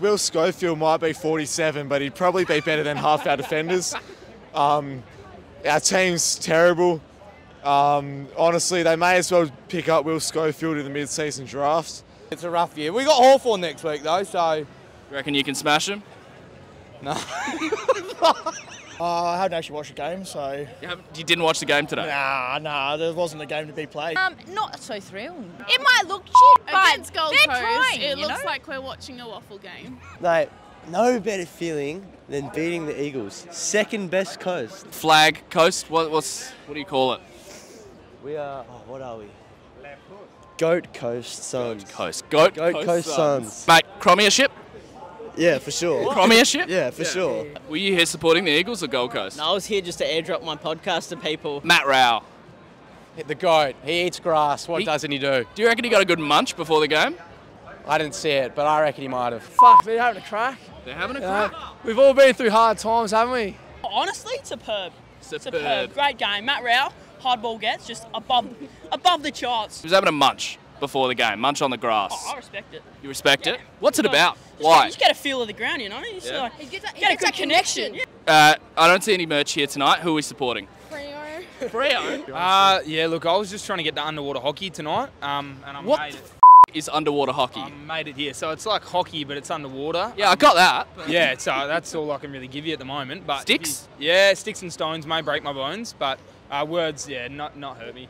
Will Schofield might be 47, but he'd probably be better than half our defenders. Um, our team's terrible. Um, honestly, they may as well pick up Will Schofield in the mid-season draft. It's a rough year. We got Hawthorn next week though, so You reckon you can smash him? Uh, I haven't actually watched the game, so You, you didn't watch the game today. nah, nah, there wasn't a game to be played. Um, not so thrilled. It might look cheap, but Against Gold they're Coast, trying. It you looks know? like we're watching a waffle game. Mate, no better feeling than beating the Eagles. Second best coast. Flag coast. What, what's what do you call it? We are, oh, what are we? Goat Coast Suns. Coast. Goat. Goat Coast Suns. Mate, Premiership. Yeah, for sure. Premiership. Yeah, for sure. Were you here supporting the Eagles or Gold Coast? I was here just to airdrop my podcast to people. Matt Rowell. the goat. He eats grass. What He- doesn't he do? Do you reckon he got a good munch before the game? I didn't see it, but I reckon he might have. Fuck, they're having a crack. They're having a Uh, crack. we've all been through hard times, haven't we? Honestly, superb. Superb. Superb. Great game. Matt Rowell, hard ball gets, just above above the charts. He was having a munch before the game. Munch on the grass. Oh, I respect it. You respect it? Yeah. What's it Just about? You Why? just get a feel of the ground, you know? You just Yeah. like, He gets a, he get a good that connection. connection. Uh, I don't see any merch here tonight. Who are we supporting? Frio. Freo. Uh, yeah, look, I was just trying to get to underwater hockey tonight, um, and I'm What made the it. f- is underwater hockey? I made it here. So it's like hockey, but it's underwater. yeah, I got that. Yeah, so that's all I can really give you at the moment. But Sticks? you- yeah, sticks and stones may break my bones, but uh, words, yeah, not not hurt me.